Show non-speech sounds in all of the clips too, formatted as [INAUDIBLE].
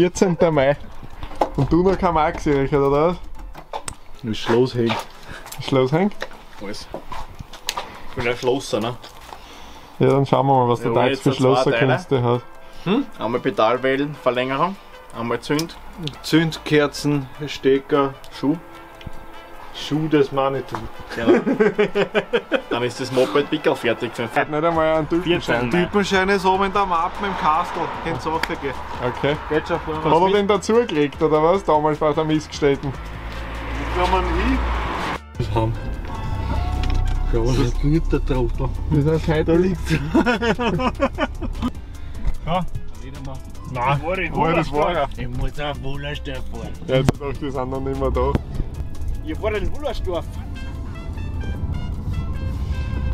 14. Mai. Und du noch kein Maxi, Richard, oder was? Wie Schloss hängt. Schloss hängt? Alles. Ich bin ein Schlosser, ne? Ja, dann schauen wir mal, was der Ja, jetzt für Schlosserkünste hat. Einmal Pedalwellenverlängerung, einmal Zünd, Zündkerzen, Stecker, Schuh. Schuh, das meine ich. Genau. Dann ist das Moped Pickel fertig für Hat nicht einmal einen Typenschein. 14. Mai. Typenschein ist oben in der Mappe im Kastel. Könnt's raufgehen. Okay. Geht schon vor. Hat er den dazugelegt, oder was? Damals bei der Missgestellten. Kann man hin? Das haben. Schau, das ist nicht der Trottel. Das heißt, heute liegt Nein, Oh, das war er. Ich muss auf Wullersdorf fahren. Ja, jetzt dachte ich, die sind noch nicht mehr da. Ich fahre in Wullersdorf.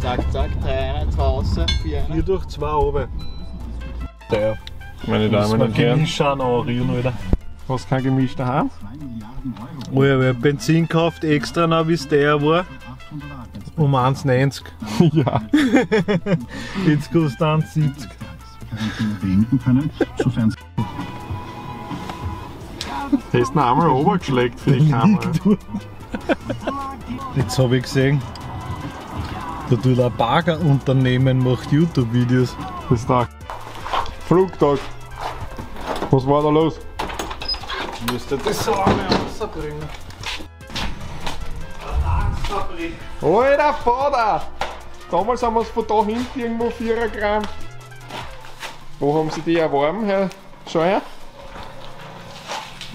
Zack, zack, 3, 1, 2 raus, 4, 1. Hier durch zwei oben. Der. Meine Damen und Herren, Gemisch anrühren, Alter. hast kein Gemisch daheim? Oh ja, wer Benzin kauft extra noch, wie es der war. Um 1,90. [LAUGHS] ja. Jetzt kostet 1,70. beenden können, sofern Hast du noch einmal runtergeschlägt für die Kamera? Jetzt habe ich gesehen, da tut ein Baggerunternehmen macht YouTube-Videos. Das ist der Flugtag. Was war da los? Müsste das so einmal rausbringen. Alter Vater! Damals haben wir es von da hinten irgendwo 4 Gramm. Wo haben sie die erworben, Herr Scheuer?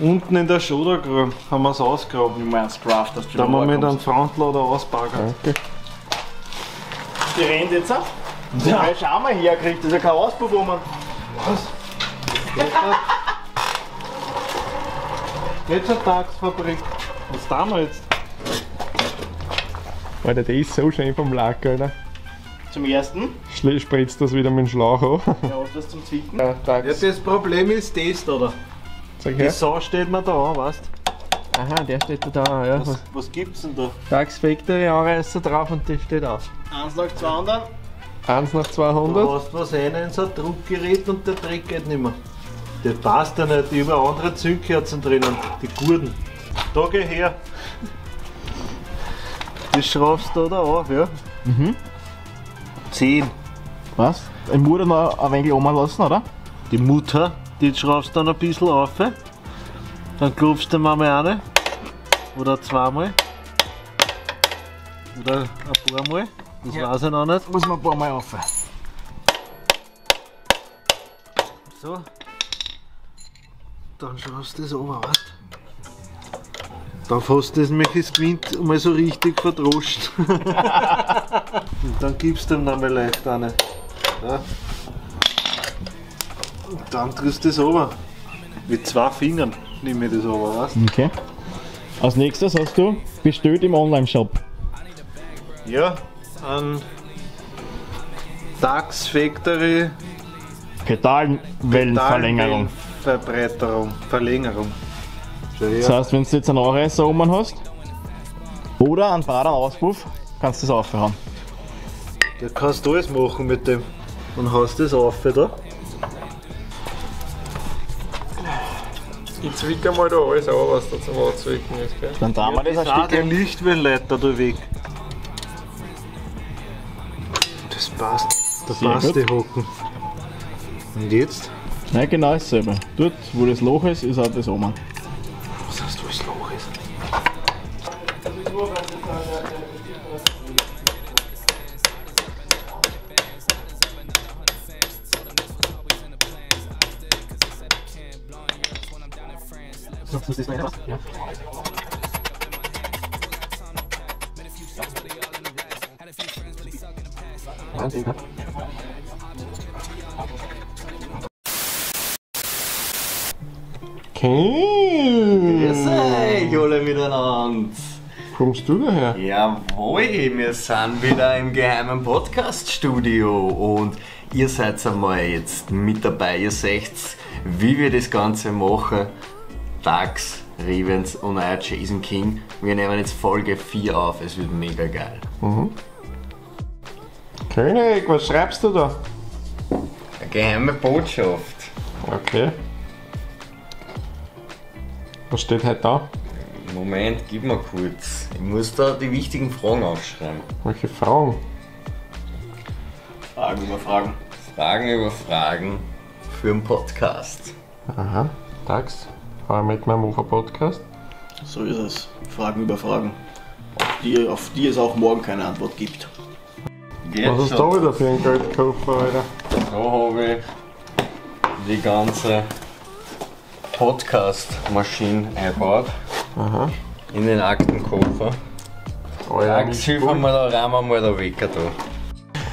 Unten in der Schodergrube haben wir es ausgegraben. Wie meinst Craft, dass du Da haben wir mit einem. Frontlader ausbaggern. Danke. Die rennt jetzt ab. Ja. Ja, schau mal her, kriegt das ja kein Auspuff um. Jetzt eine Tagsfabrik. Was tun wir jetzt? Alter, der ist so schön vom Lack, Alter. Zum ersten. Schle- Spritzt das wieder mit dem Schlauch an. Ja, du das zum Zwicken? Ja, Ja, das Problem ist das, oder? Die her. Sau steht mir da an, weißt Aha, der steht da, ja. Was, was gibt's denn da? Tax Factory Anreißer drauf und das steht auf. Eins nach zwei anderen. 1 nach Du 200. hast was rein in so ein Druckgerät und der Dreck geht nicht mehr. Das passt ja nicht, über andere Zündkerzen drinnen, die guten. Da geh her. Das schraubst du da auf, ja? Mhm. 10. Was? Ich muss noch ein wenig oben lassen, oder? Die Mutter, die schraubst du dann ein bisschen auf. Dann klopfst du mal eine. Oder zweimal. Oder ein paar Mal. Das weiß ich noch nicht. Muss man ein paar Mal auf. So. Dann schraubst du das runter, weißt Dann hast du das mit das Gewinn mal so richtig verdroscht. [LAUGHS] Und dann gibst du ihm nochmal leicht eine. Ja. Und dann tust du das runter. Mit zwei Fingern nehme ich das runter, weißt Okay. Als nächstes hast du bestellt im Online-Shop. Ja, an Dax Factory Pedalwellenverlängerung. Verbreiterung, Verlängerung. Das heißt, wenn du jetzt einen Anreißer oben hast oder einen Badern-Auspuff, kannst du das aufhören. Da kannst du alles machen mit dem. Und hast das auf da. Ich zwicke mal da alles an, was da zum Anzwicken ist, gell? Dann drehen wir das ein Stück. Lichtwellenleiter da weg. Das passt. Da Sehr passt gut. die Hocken. Und jetzt? Nein, genau dasselbe. Dort, wo das Loch ist, ist auch das oben. Okay. Hey, alle miteinander. Kommst du daher? Jawohl, wir sind wieder im geheimen Podcast-Studio und ihr seid einmal jetzt mit dabei. Ihr seht, wie wir das Ganze machen. Dax, Revens und euer Jason King. Wir nehmen jetzt Folge 4 auf. Es wird mega geil. König, was schreibst du da? Eine geheime Botschaft. Okay. Was steht heute da? Moment, gib mal kurz. Ich muss da die wichtigen Fragen aufschreiben. Welche Fragen? Fragen über Fragen. Fragen über Fragen für einen Podcast. Aha, Tags. Fahr mit meinem Ufer-Podcast. So ist es. Fragen über Fragen. Auf die, auf die es auch morgen keine Antwort gibt. Was ist da wieder für ein Geldkoffer, Alter? Da habe ich die ganze Podcast-Maschine eingebaut. Aha. In den Aktenkoffer. Alter, Max, hilf mir mal, da rahmen wir mal da weg. Da.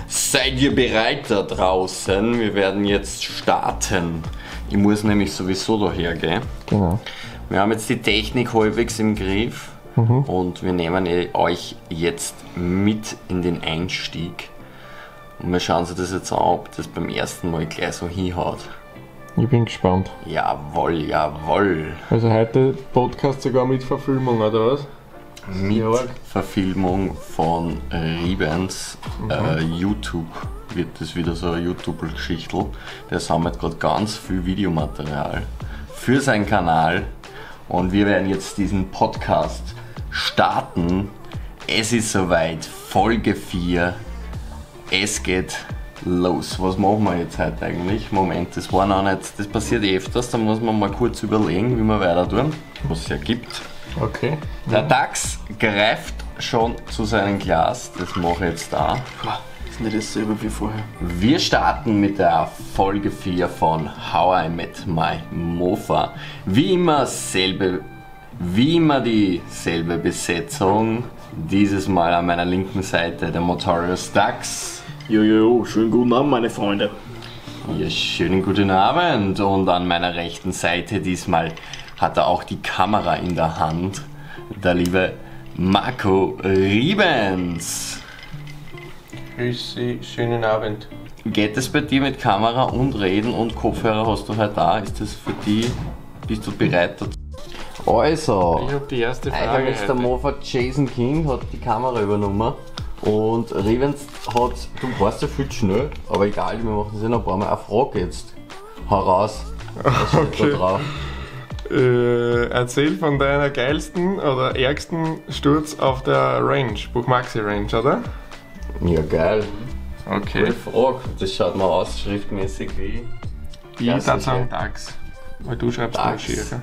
Seid ihr bereit da draußen? Wir werden jetzt starten. Ich muss nämlich sowieso daher gehen. Genau. Wir haben jetzt die Technik halbwegs im Griff und wir nehmen eh euch jetzt mit in den Einstieg. Und wir schauen uns das jetzt an, ob das beim ersten Mal gleich so hinhaut. Ich bin gespannt. Jawohl, jawohl. Also heute Podcast sogar mit Verfilmung, oder was? Mit Verfilmung von Riebens äh, YouTube wird das wieder so eine YouTube-Geschichtel. Der sammelt gerade ganz viel Videomaterial für seinen Kanal und wir werden jetzt diesen Podcast starten. Es ist soweit, Folge 4. Es geht los. Was machen wir jetzt heute eigentlich? Moment, das war noch nicht, das passiert eh öfters, da muss man mal kurz überlegen, wie wir weiter tun, was es ja gibt. Okay. Der DAX greift schon zu seinem Glas, das mache ich jetzt da. Ist nicht dasselbe wie vorher. Wir starten mit der Folge 4 von How I Met My Mofa. Wie immer selbe, wie immer dieselbe Besetzung. Dieses Mal an meiner linken Seite der Motorius DAX. Jojo, schönen guten Abend, meine Freunde. Ja, schönen guten Abend. Und an meiner rechten Seite diesmal hat er auch die Kamera in der Hand. Der liebe Marco Riebens. Grüß Sie, schönen Abend. Geht es bei dir mit Kamera und Reden und Kopfhörer hast du heute da? Ist das für dich? Bist du bereit dazu? Also, Ich habe die erste Frage eigentlich der heute. Mofa Jason King hat die Kamera übernommen und Revens hat, du warst ja viel zu schnell, aber egal, wir machen das ja noch ein paar Mal. Eine Frage jetzt. Heraus. Was Okay. da drauf? Äh, erzähl von deiner geilsten oder ärgsten Sturz auf der Range, Buchmaxi Range, oder? Ja, geil. Okay. Gute Frage. Das schaut mal aus, schriftmäßig wie. Ich sicher. sagen DAX. Weil du schreibst DAX. schier. [LAUGHS]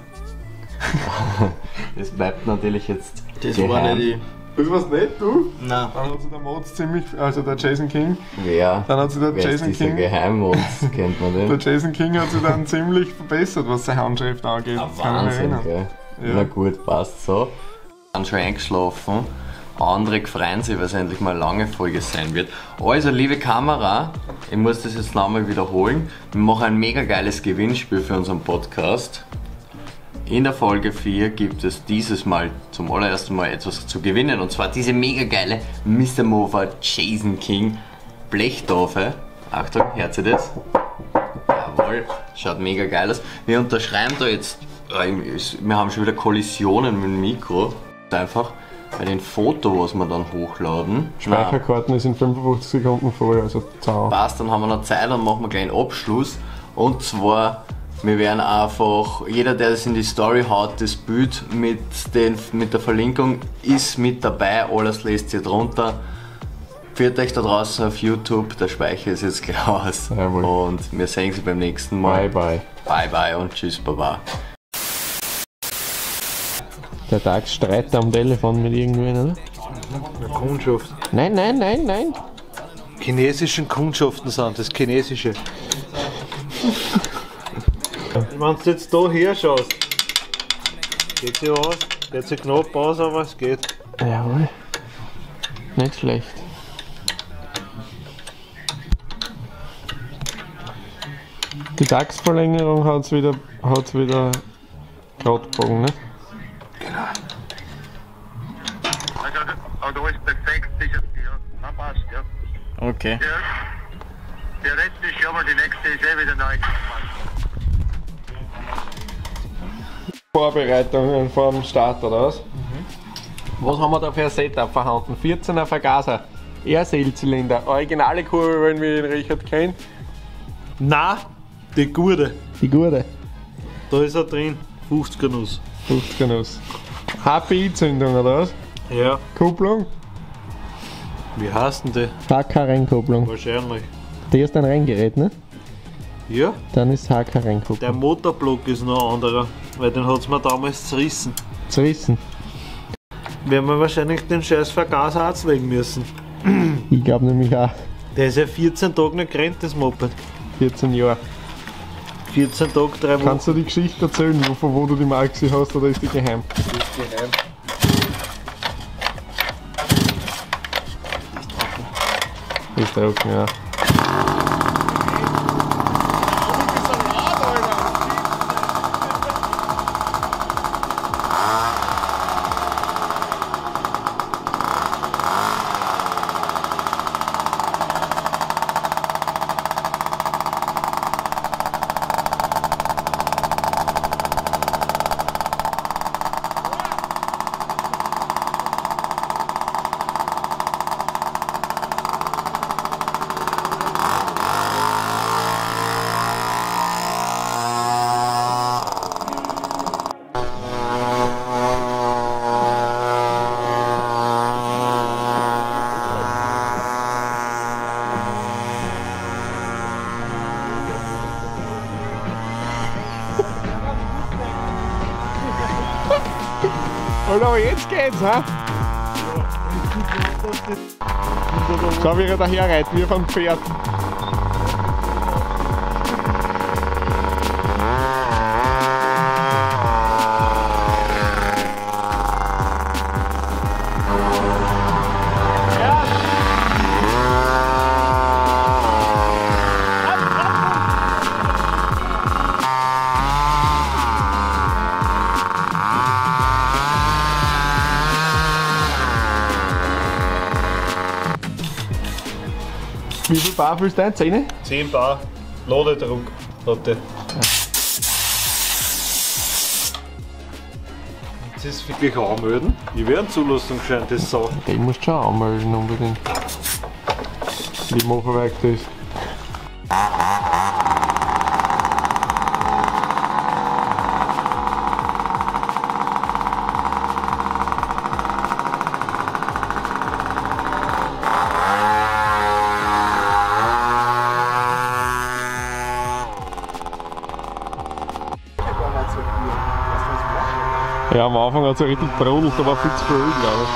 Das bleibt natürlich jetzt. Das geheim. war nicht die. Das war's nicht, du? Nein. Dann hat sich der Mods ziemlich, also der Jason King, Wer? dann hat sich der Wer ist Jason dieser King, Geheimmods? Kennt man der den? Jason King hat sich dann ziemlich verbessert, was seine Handschrift angeht. Ah, Kann ich mich Wahnsinn, erinnern. gell? Ja. Na gut, passt so. Dann schon eingeschlafen. Andere freuen sich, weil es endlich mal eine lange Folge sein wird. Also, liebe Kamera, ich muss das jetzt nochmal wiederholen. Wir machen ein mega geiles Gewinnspiel für unseren Podcast. In der Folge 4 gibt es dieses Mal zum allerersten Mal etwas zu gewinnen. Und zwar diese mega geile Mr. Mover Jason King Blechtafel. Achtung, hört ihr das? Jawohl, schaut mega geil aus. Wir unterschreiben da jetzt, äh, wir haben schon wieder Kollisionen mit dem Mikro. Einfach bei den Foto, was wir dann hochladen. Speicherkarten ist in 55 Sekunden voll, also zau. passt, dann haben wir noch Zeit und machen wir gleich einen Abschluss. Und zwar, wir werden einfach, jeder, der das in die Story haut, das Bild mit, den, mit der Verlinkung ist mit dabei, alles lest ihr drunter. Führt euch da draußen auf YouTube, der Speicher ist jetzt [LAUGHS] gleich aus. Jawohl. Und wir sehen sie beim nächsten Mal. Bye bye. Bye bye und tschüss, baba. Der Tag streitet am Telefon mit irgendwen, oder? Kundschaft. Nein, nein, nein, nein. Chinesischen Kundschaften sind das chinesische. Wenn du jetzt da her schaust, geht sie aus, geht sie knapp aus, aber es geht. Jawohl. Nicht schlecht. Die Tagsverlängerung hat's wieder, hat's wieder gerade gebogen, ne? Also, also ist perfekt, sicher. Ja, na passt, ja. Okay. ja. Theoretisch, aber die nächste ist eh wieder neu. Vorbereitungen vor dem Start, oder was? Was haben wir da für ein Setup vorhanden? 14er Vergaser, Airsail-Zylinder, originale Kurve, wenn wir den Richard kennen. Na, die Gurde. Die gute. Da ist er drin. 50er Nuss. 50er Nuss. HPI-Zündung oder was? Ja. Kupplung? Wie heißt denn die? HK-Rennkupplung. Wahrscheinlich. Der ist ein Renngerät, ne? Ja. Dann ist Der HK-Rennkupplung. Motorblock ist noch ein anderer, weil den hat es mir damals zerrissen. Zu wissen. Werden wir wahrscheinlich den scheiß Vergaser auslegen müssen. [CLEARS THROAT] Ich glaube nämlich auch Der ist ja 14 Tage nicht gerannt, das Moped. 14 Jahre. 14 Tage, 3 Wochen. Kannst du die Geschichte erzählen, wo- von wo du die gesehen hast, oder ist die geheim? geheim. Ist trocken, ja. Alter, aber jetzt geht's, ha? Schau, wie er daher reitet, wie einem Pferd. Bar fühlst du ein? 10? 10 Bar. Ladedruck hat der. Jetzt ist wirklich anmelden. Ich werde einen Zulassungsschein, das sagen. Den musst du schon anmelden unbedingt. Wie Mofawerk das Am Anfang hat es richtig brodelt, da war viel zu viel, glaube ich.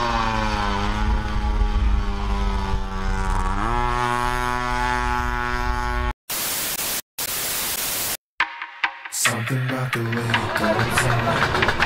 Something about the way it goes on.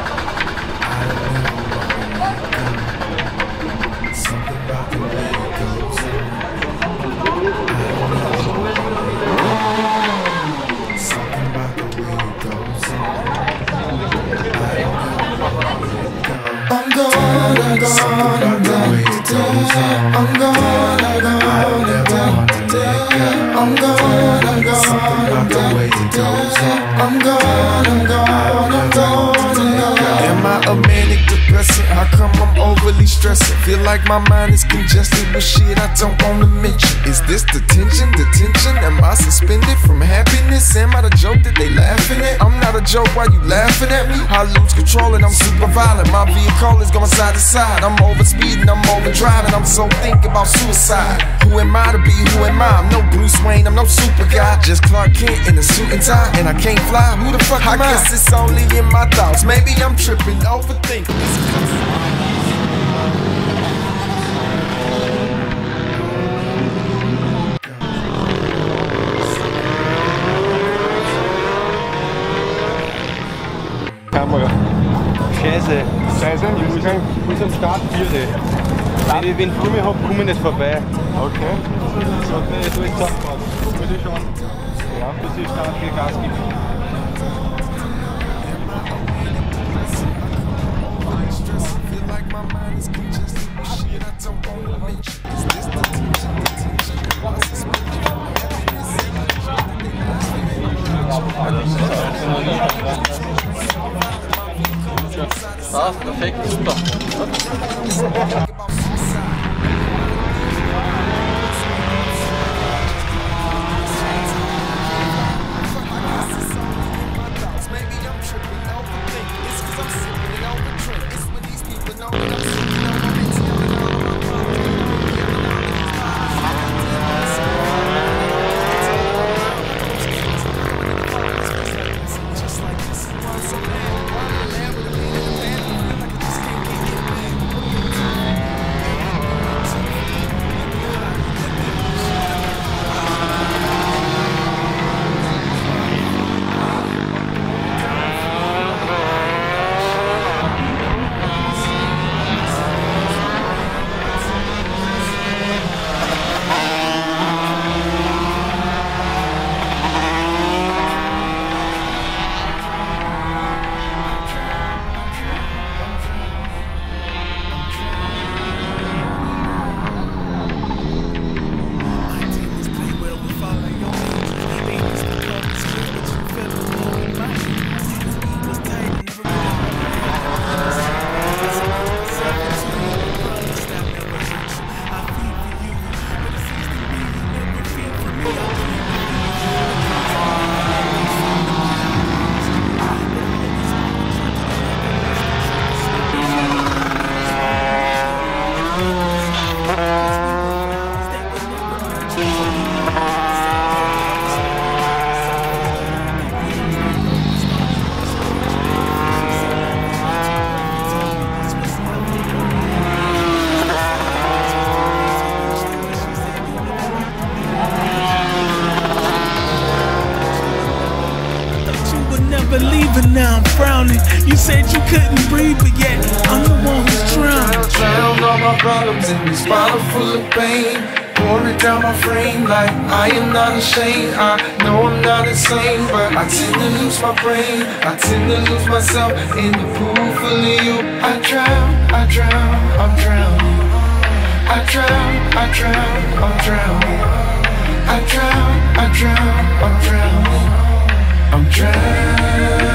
Feel like my mind is congested with shit I don't wanna mention. Is this detention? Detention? Am I suspended from happiness? Am I the joke that they laughing at? I'm not a joke, why you laughing at me? I lose control and I'm super violent. My vehicle is going side to side. I'm over speeding, I'm over driving. I'm so thinking about suicide. Who am I to be? Who am I? I'm no Bruce Wayne, I'm no super guy. Just Clark Kent in a suit and tie. And I can't fly. Who the fuck am I? I guess it's only in my thoughts. Maybe I'm tripping, overthinking. Wie ist es ich muss am Start 4. Wenn ich wen vor mir habe, komme ich nicht vorbei. Okay. Sollte ich so jetzt. Würde ich schon. Ja, ich Start viel Gas gebe. Problems in this bottle full of pain. Pour it down my frame like I am not ashamed. I know I'm not insane, but I tend to lose my brain. I tend to lose myself in the pool full of you. I drown, I drown, I'm drowning. I drown, I drown, I'm drowning. I drown, I drown, I'm drowning. I'm drowning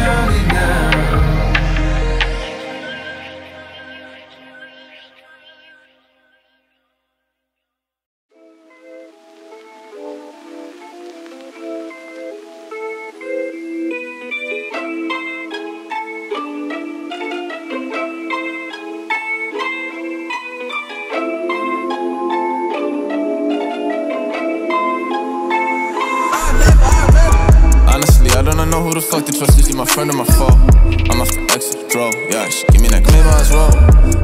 friend or my foe? I'm off the exit, draw. Yeah, she give me that claim was roll.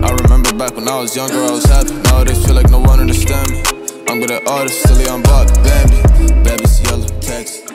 I remember back when I was younger, I was happy. Nowadays, feel like no one understand me. I'm good at artists, silly, I'm bought Bambi. Baby's yellow text.